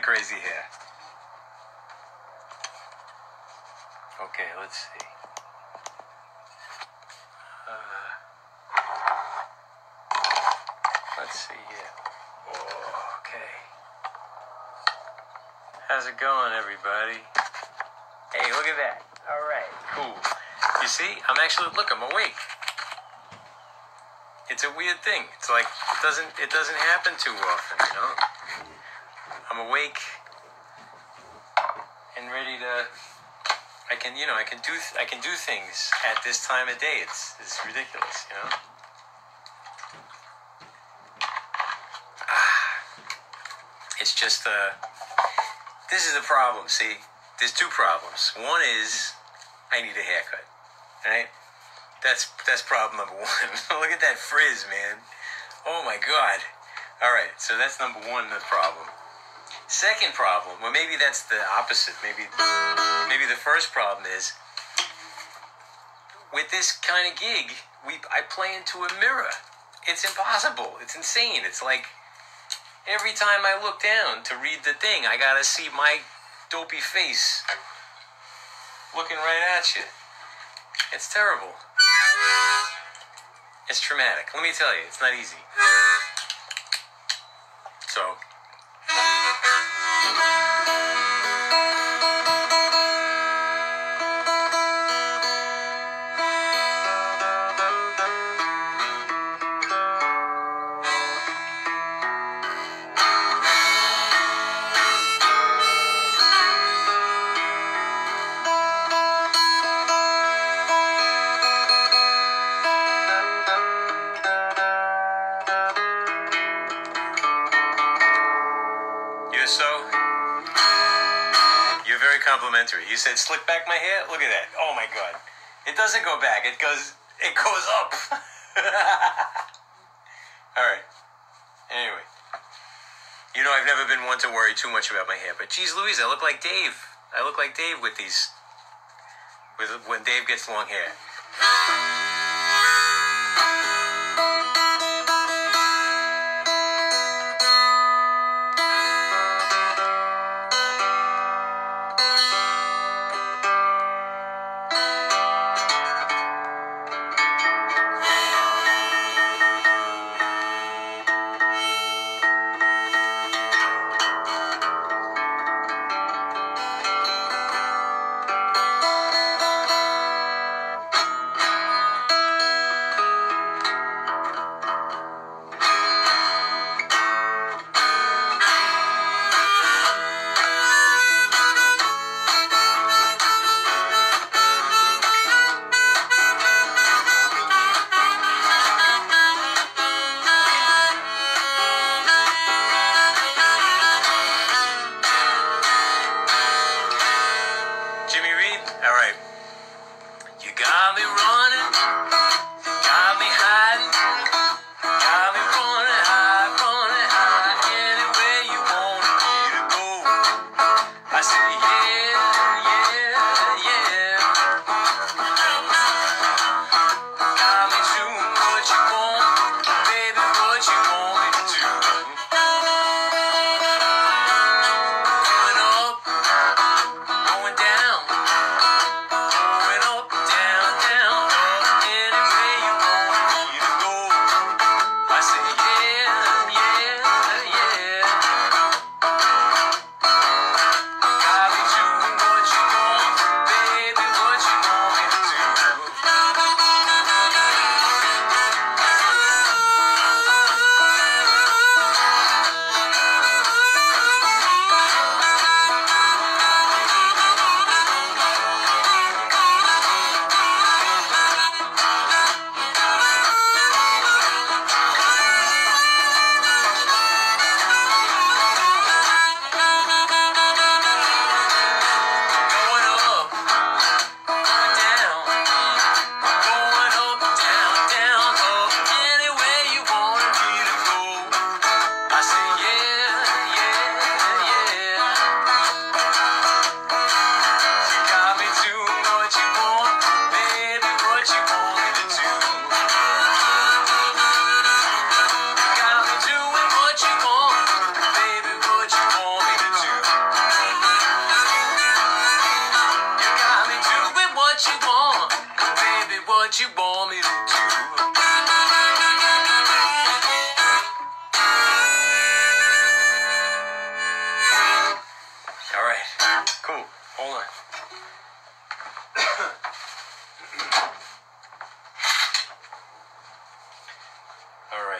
my crazy hair. Okay, let's see. Uh, let's see here. Okay. How's it going, everybody? Hey, look at that. All right, cool. You see, I'm actually look. I'm awake. It's a weird thing. It's like it doesn't it doesn't happen too often, you know. Awake and ready to. I can you know I can do I can do things at this time of day. It's it's ridiculous, you know. Ah, it's just uh. This is the problem. See, there's two problems. One is I need a haircut, right? That's that's problem number one. Look at that frizz, man. Oh my god. All right, so that's number one. The problem. Second problem, well, maybe that's the opposite. Maybe maybe the first problem is with this kind of gig, we I play into a mirror. It's impossible. It's insane. It's like every time I look down to read the thing, I gotta see my dopey face looking right at you. It's terrible. It's traumatic. Let me tell you, it's not easy. So. You're You said slick back my hair. Look at that. Oh my god. It doesn't go back. It goes. It goes up. All right. Anyway. You know, I've never been one to worry too much about my hair, but geez, Louise, I look like Dave. I look like Dave with these. With when Dave gets long hair.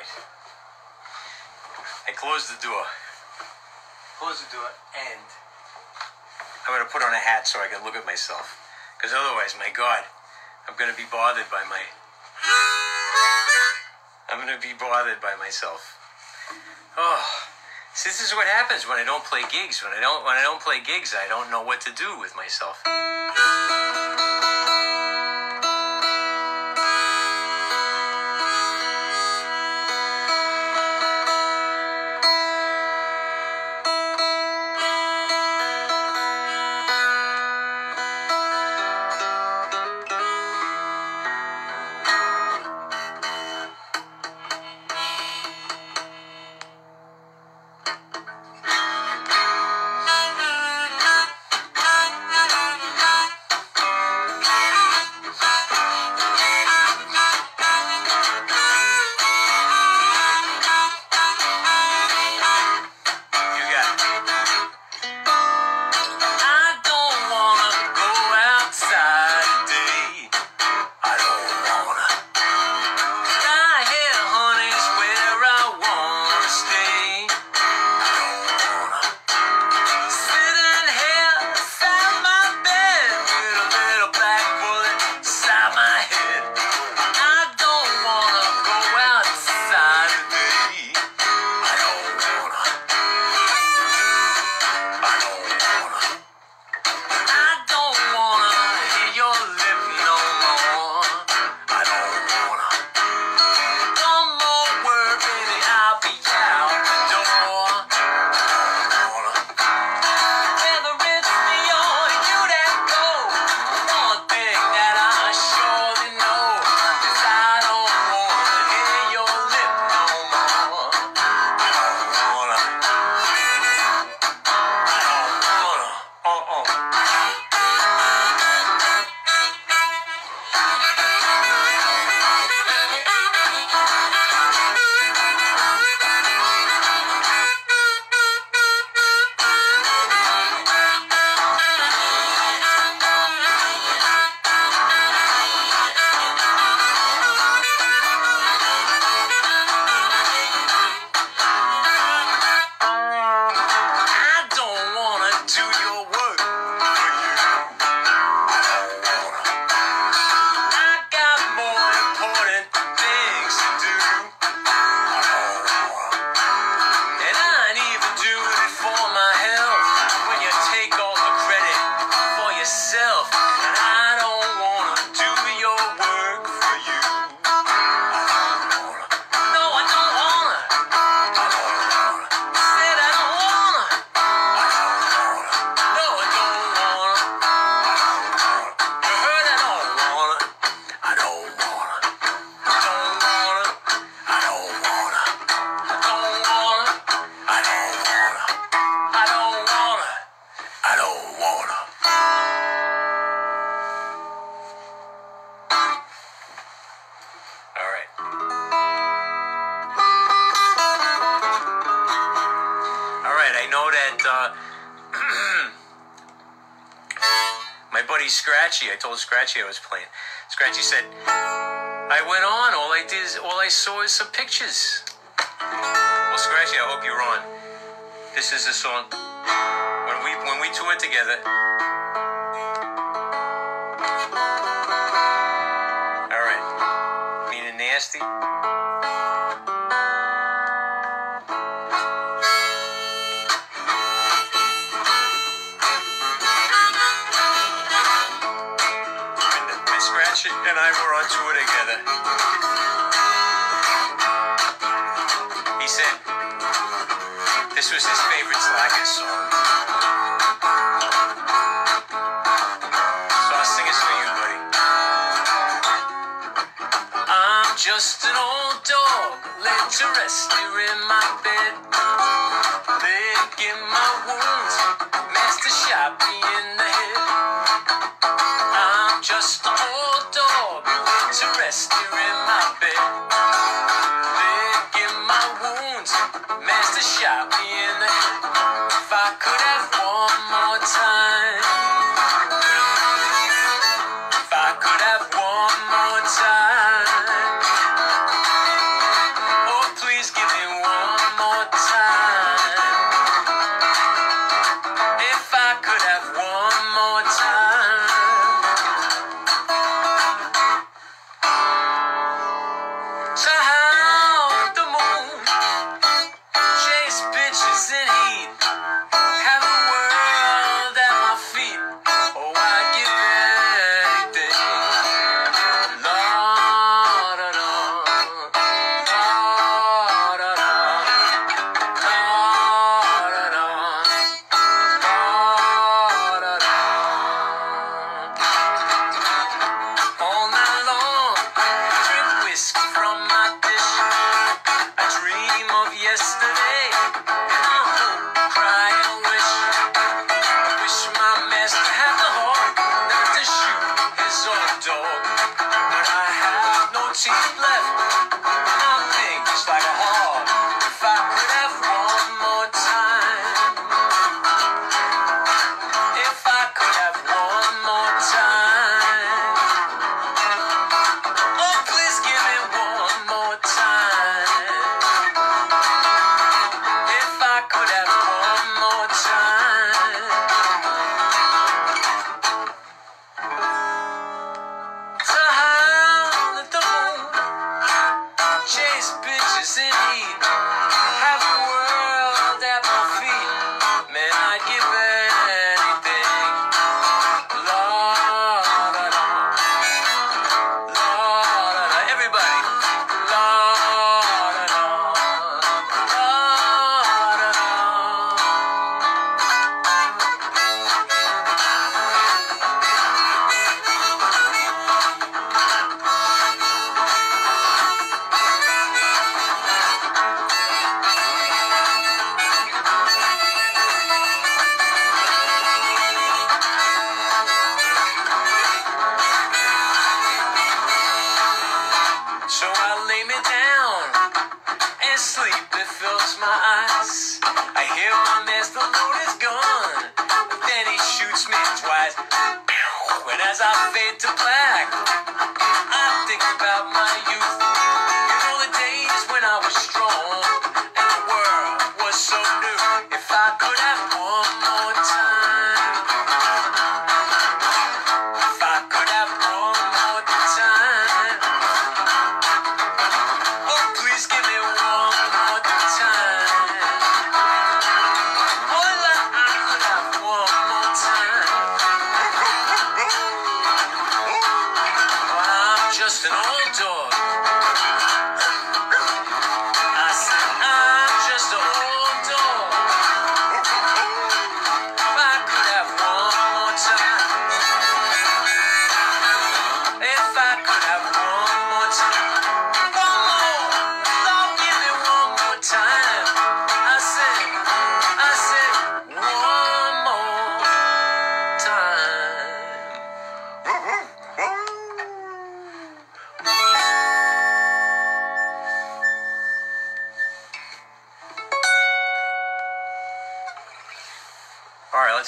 Right. I close the door. Close the door and I'm gonna put on a hat so I can look at myself. Because otherwise, my God, I'm gonna be bothered by my. I'm gonna be bothered by myself. Oh, this is what happens when I don't play gigs. When I don't, when I don't play gigs, I don't know what to do with myself. Scratchy, I was playing. Scratchy said, I went on, all I did is, all I saw is some pictures. Well, Scratchy, I hope you're on. This is a song. When we when we toured together. All right. Nasty. And I were on tour together. He said this was his favorite Slackers song. So I'll sing it for you, buddy. I'm just an old dog, laid to rest here in my bed.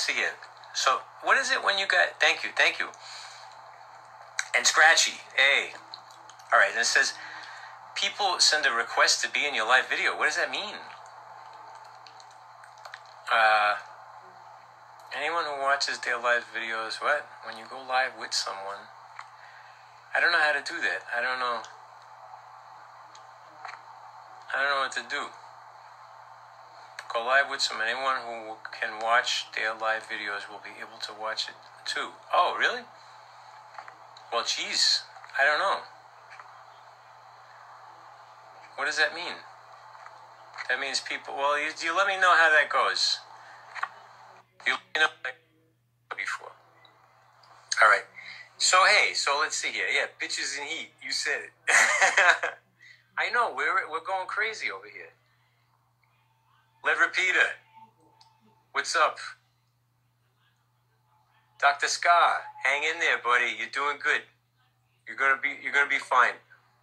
see it. So what is it when you got? Thank you, thank you. And scratchy, Hey, All right, and it says people send a request to be in your live video. What does that mean? Uh, anyone who watches their live videos, what? When you go live with someone, I don't know how to do that. I don't know. I don't know what to do go live with some, anyone who can watch their live videos will be able to watch it too. Oh, really? Well, geez, I don't know. What does that mean? That means people. Well, you, you let me know how that goes. You let me know before. All right. So hey, so let's see here. Yeah, bitches in heat. You said it. I know we're we're going crazy over here. Led Rapida. What's up? Dr. Scar, hang in there, buddy. You're doing good. You're gonna be you're gonna be fine.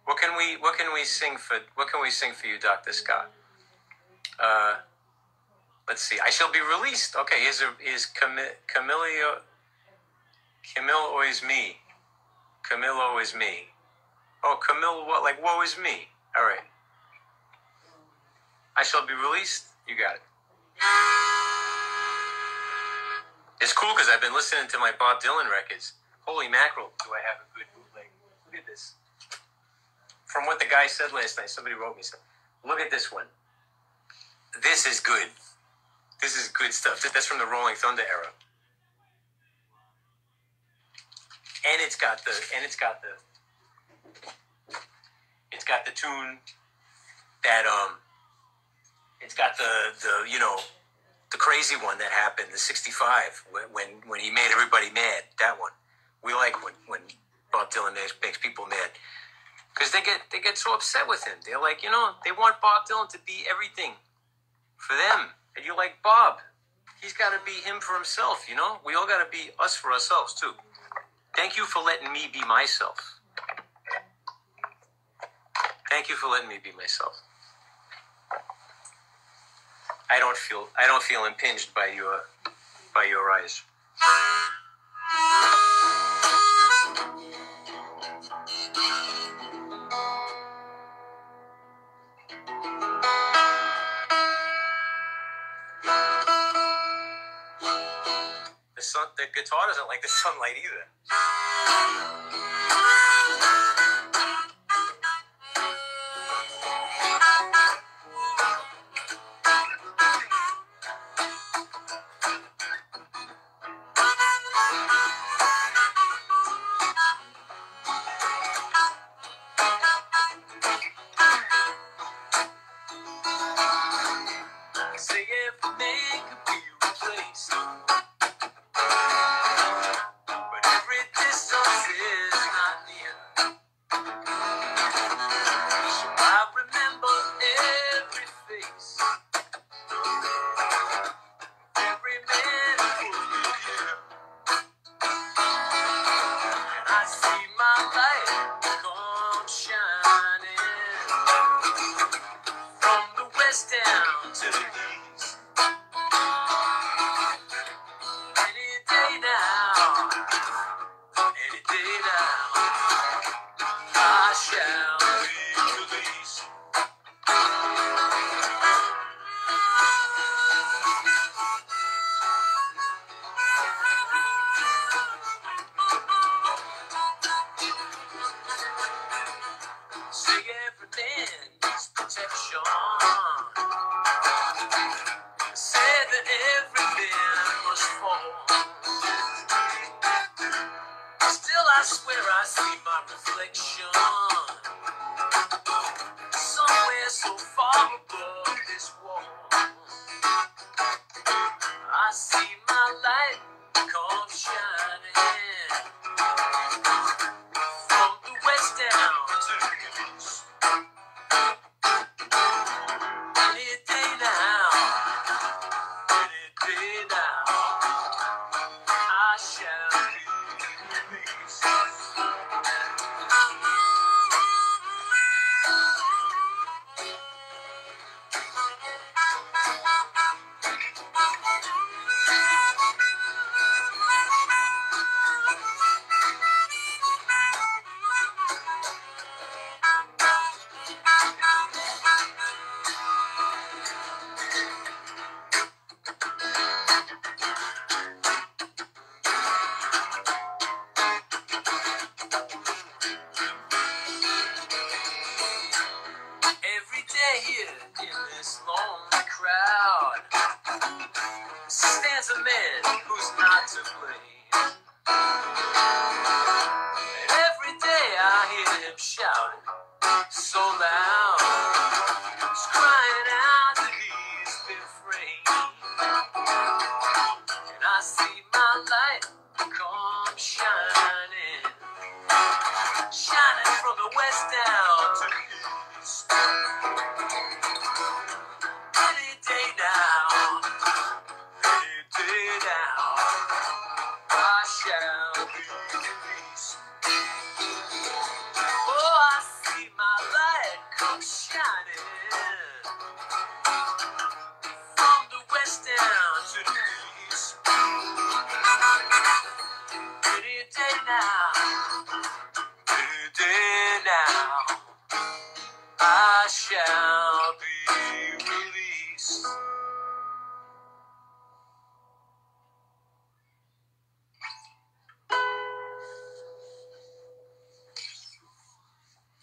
What can we what can we sing for what can we sing for you, Dr. Scott? Uh, let's see. I shall be released. Okay, here's a here's Camilio Camillo is me. Camillo is me. Oh Camille what like woe is me. Alright. I shall be released. You got it. It's cool because I've been listening to my Bob Dylan records. Holy mackerel, do I have a good bootleg? Look at this. From what the guy said last night, somebody wrote me something. Look at this one. This is good. This is good stuff. That's from the Rolling Thunder era. And it's got the and it's got the it's got the tune that um it's got the the you know the crazy one that happened the 65 when when, when he made everybody mad that one. We like when when bob dylan makes, makes people mad because they get they get so upset with him. They're like you know they want bob dylan to be everything for them and you're like bob. He's got to be him for himself you know? We all got to be us for ourselves too. Thank you for letting me be myself. Thank you for letting me be myself. I don't feel I don't feel impinged by your by your eyes. The sun the guitar doesn't like the sunlight either.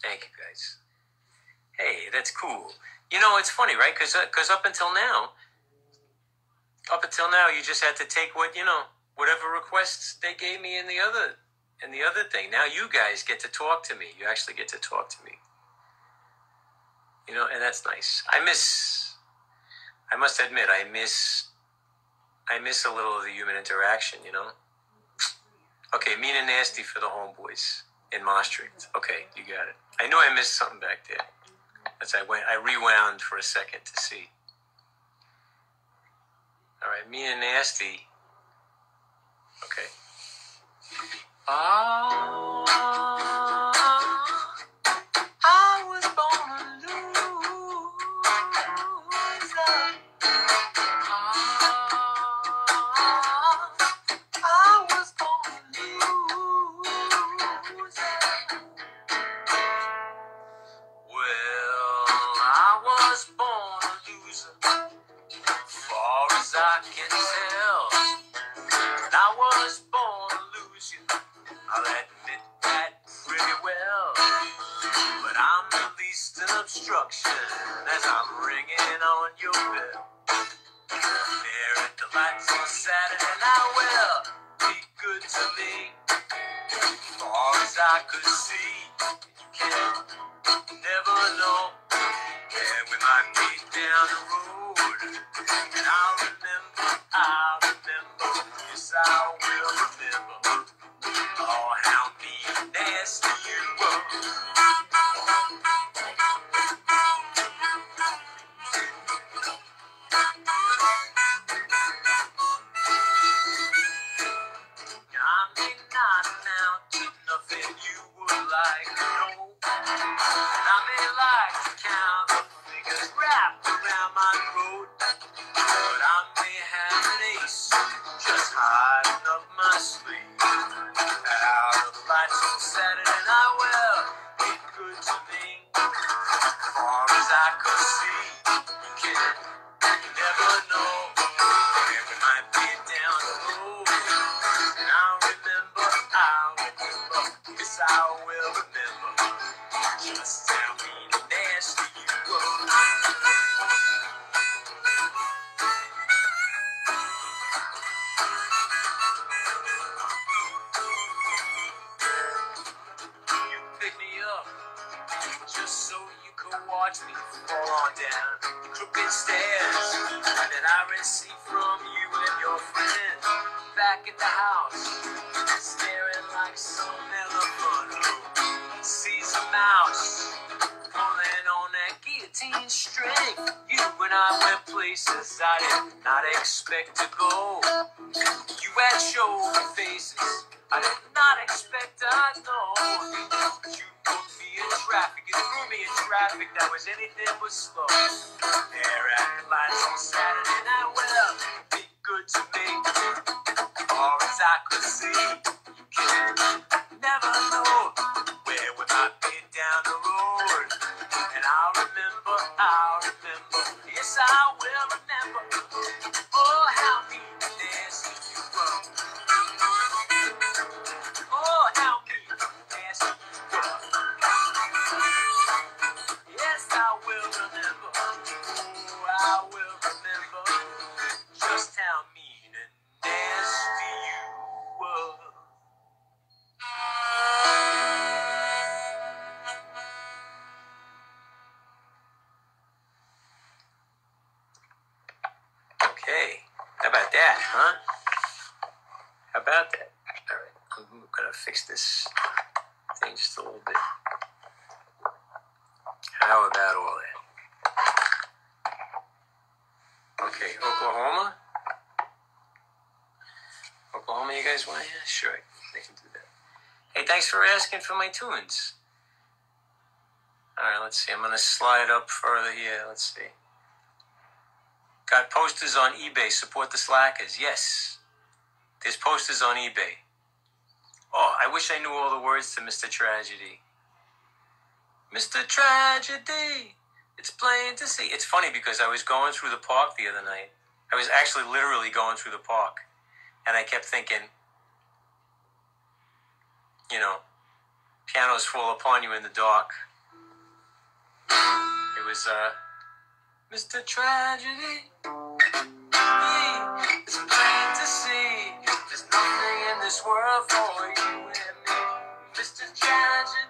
Thank you, guys. Hey, that's cool. You know, it's funny, right? Because because uh, up until now, up until now, you just had to take what you know, whatever requests they gave me in the other in the other thing. Now you guys get to talk to me. You actually get to talk to me. You know, and that's nice. I miss. I must admit, I miss. I miss a little of the human interaction. You know. Okay, mean and nasty for the homeboys in Maastricht. Okay, you got it. I know I missed something back there. As I went, I rewound for a second to see. All right, me and nasty. Okay. Ah, I'm the least an obstruction as I'm ringing on your bell. There at the lights on Saturday night, well, be good to me. Far as I could see, you can never know where we might be down the road. And I'll remember, I'll remember, yes, I will remember. Oh, how mean and nasty you were. Thank you. Places I did not expect to go. You had huh? How about that? All right, I'm gonna fix this thing just a little bit. How about all that? Okay, Oklahoma. Oklahoma, you guys want hear? Sure, I can do that. Hey, thanks for asking for my tunes. All right, let's see. I'm gonna slide up further here. Let's see. Got posters on eBay. Support the slackers. Yes. There's posters on eBay. Oh, I wish I knew all the words to Mr. Tragedy. Mr. Tragedy. It's plain to see. It's funny because I was going through the park the other night. I was actually literally going through the park. And I kept thinking, you know, pianos fall upon you in the dark. It was, uh, Mr. Tragedy. It's plain to see there's nothing in this world for you and me, Mr. Tragedy.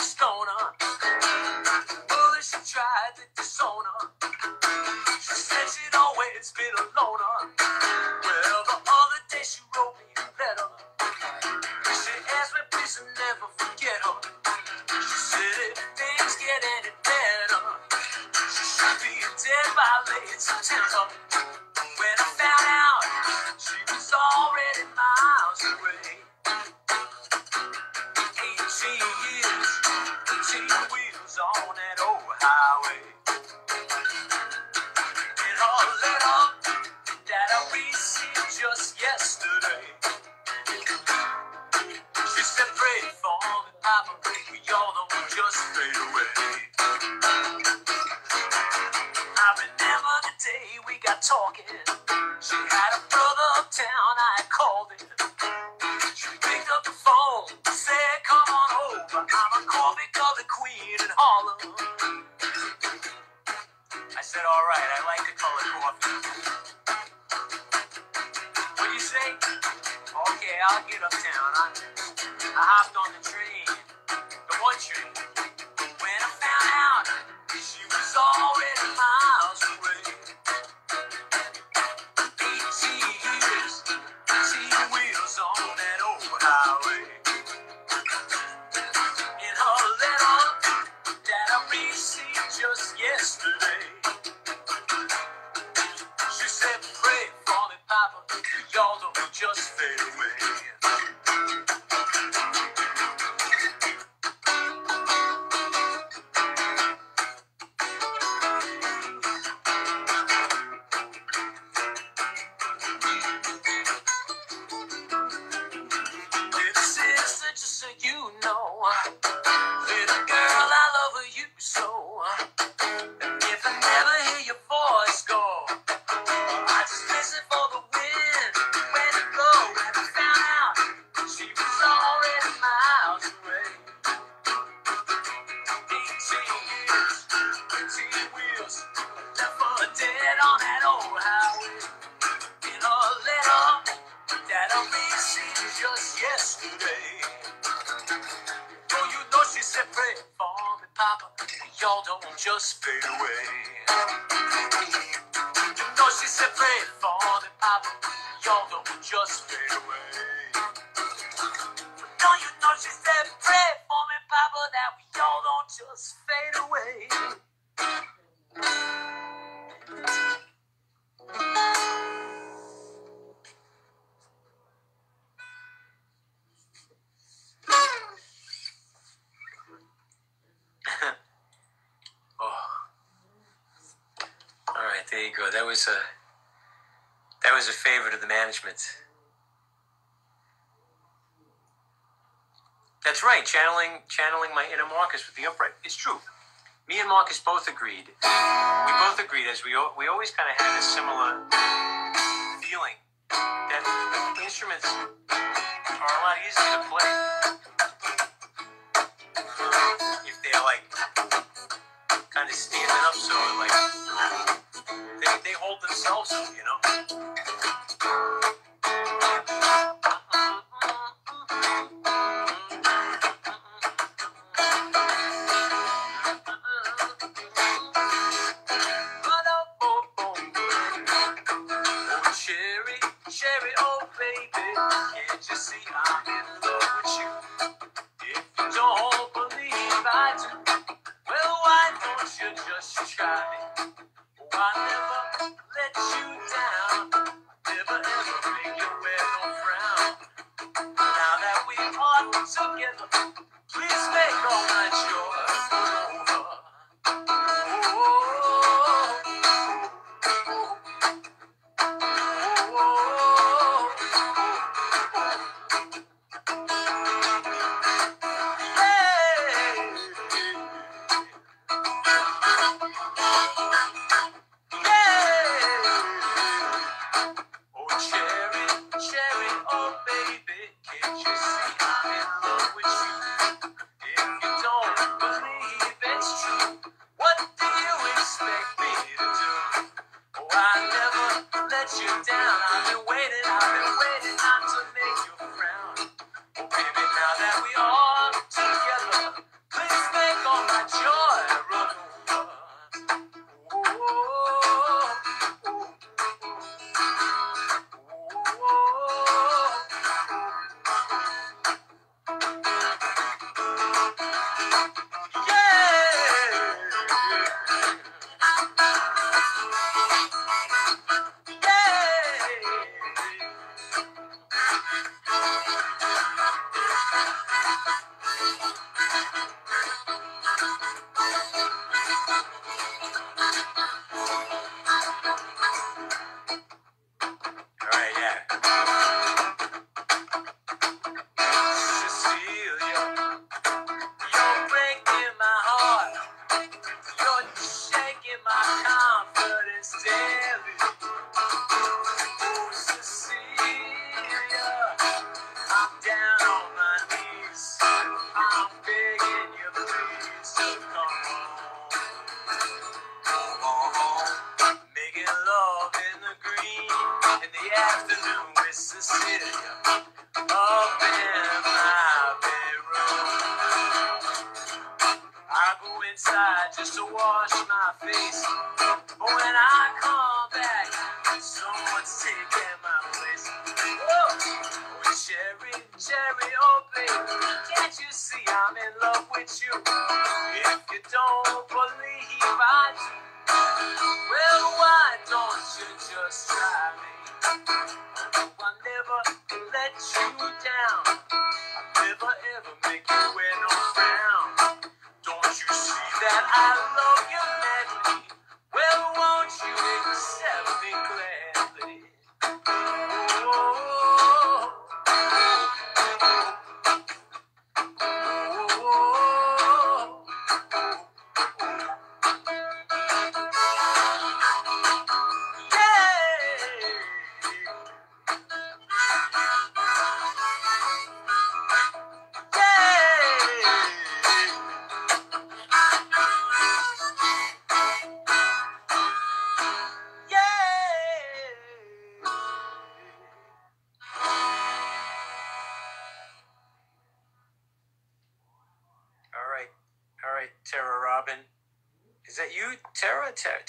Let's go. was a that was a favorite of the management. That's right, channeling channeling my inner Marcus with the upright. It's true. Me and Marcus both agreed. We both agreed as we we always kind of had a similar feeling that instruments are a lot easier to play. Oh, cherry, cherry, oh baby, can't you see I'm in love with you? If you don't believe I do, well, why don't you just try? Oh, let you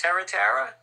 Tara? Tara,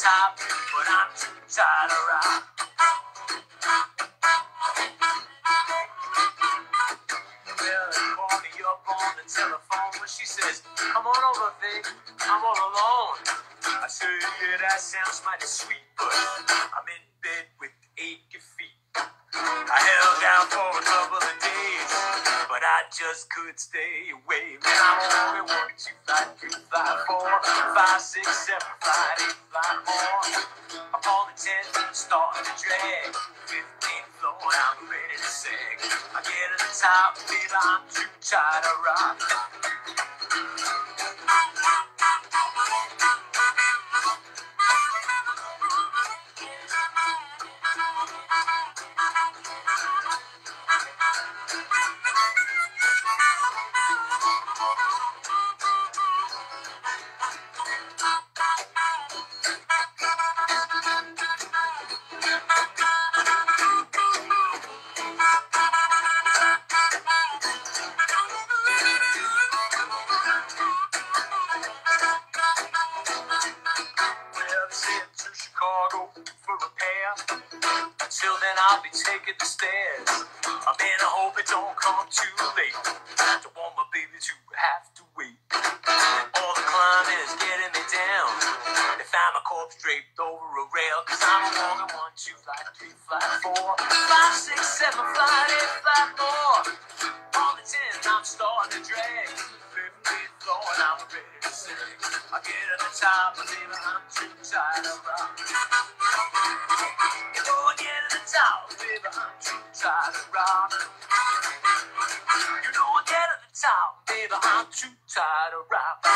top, but I'm too tired to rock. Me up on the telephone, but she says, Come on over. I'm all alone. I say, Yeah, that sounds mighty sweet, but I'm in bed with aching feet. I held down for a couple of days, but I just couldn't stay away. Man, I'm only one, two, five, three, five, four, five, six, seven, five, eight, top, baby, I'm too tired to rock. Too late. Don't want my baby to have to wait. All the climbing is getting me down. They found my corpse draped over a rail. Cause I'm a woman, one, two, five, three, five, four, five, six, seven, five, eight, five more. On the ten, I'm starting to drag. Fifteenth floor, and I'm ready to sing. I get to the top, but baby, I'm too tired of rock. You I get to the top, baby, I'm too tired of rock. You know I to baby, I'm too tired of rock.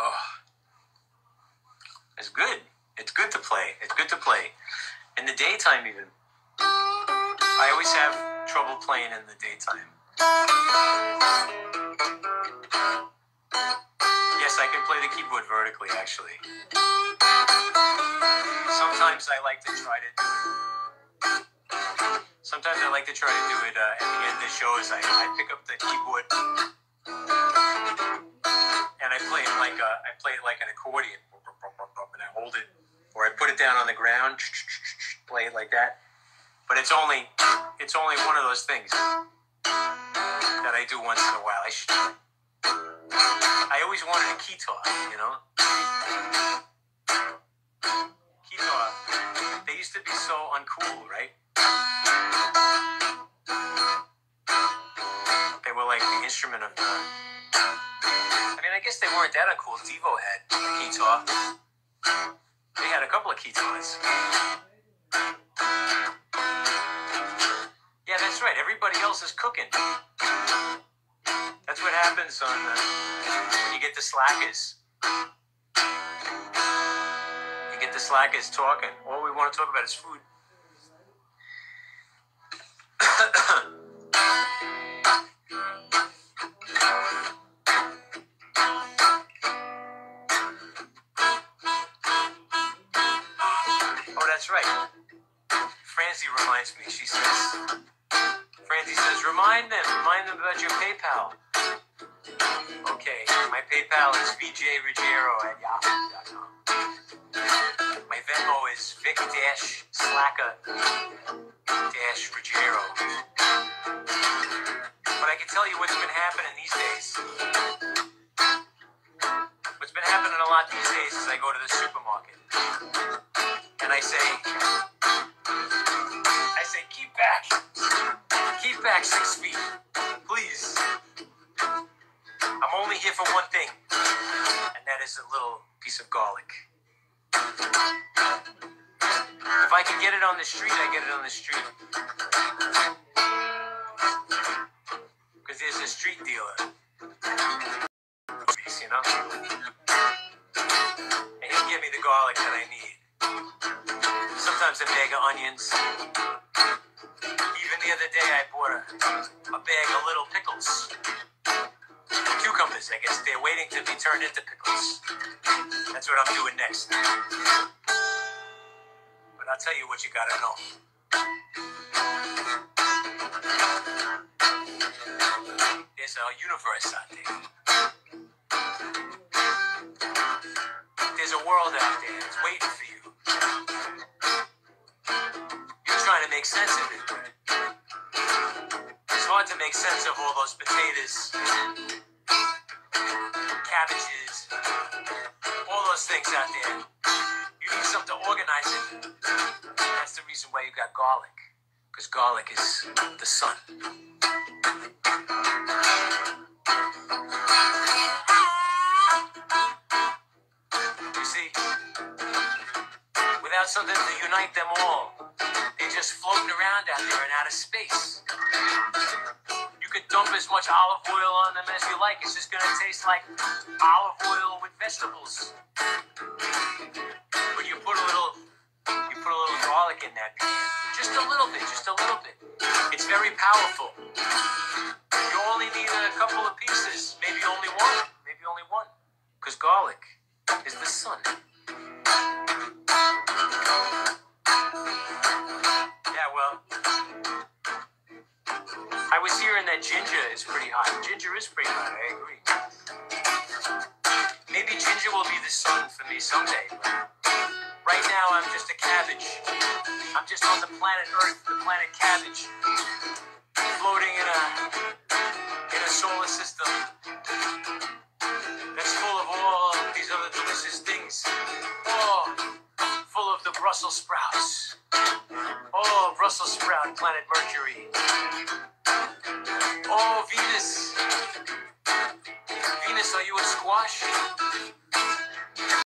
Oh, it's good. It's good to play. It's good to play. In the daytime, even. I always have trouble playing in the daytime. Yes, I can play the keyboard vertically, actually. Sometimes I like to try to do it. Sometimes I like to try to do it uh, at the end of the shows. I, I pick up the keyboard and I play it like a, I play it like an accordion, and I hold it, or I put it down on the ground, play it like that. But it's only, it's only one of those things that I do once in a while. I always wanted a guitar, you know. Guitar, they used to be so uncool, right? They were like the instrument of the. I mean, I guess they weren't that uncool. Devo had a guitar. They had a couple of guitars. Yeah, that's right. Everybody else is cooking. That's what happens on the, when you get the slackers. You get the slackers talking. All we want to talk about is food. Oh, that's right. Francie reminds me. She says, Francie says, remind them, remind them about your PayPal. Okay, my PayPal is vjruggiero at yahoo.com. My Venmo is Vic Dash Slacker Dash Ruggiero. But I can tell you what's been happening these days. What's been happening a lot these days is I go to the supermarket and I say, I say, keep back, keep back six feet, it on the street, I get it on the street. Because there's a street dealer. Tell You see, without something to unite them all, they're just floating around out there in outer space. You can dump as much olive oil on them as you like, it's just gonna taste like olive oil with vegetables. Garlic in that pan. Just a little bit, just a little bit. It's very powerful. You only need a couple of pieces, maybe only one, maybe only one. Because garlic is the sun. Yeah, well, I was hearing that ginger is pretty hot. Ginger is pretty hot, I agree. Maybe ginger will be the sun for me someday. Right now, I'm just a cabbage. I'm just on the planet Earth, the planet cabbage, floating in a in a solar system that's full of all these other delicious things. Oh, full of the Brussels sprouts. Oh, Brussels sprout, planet Mercury.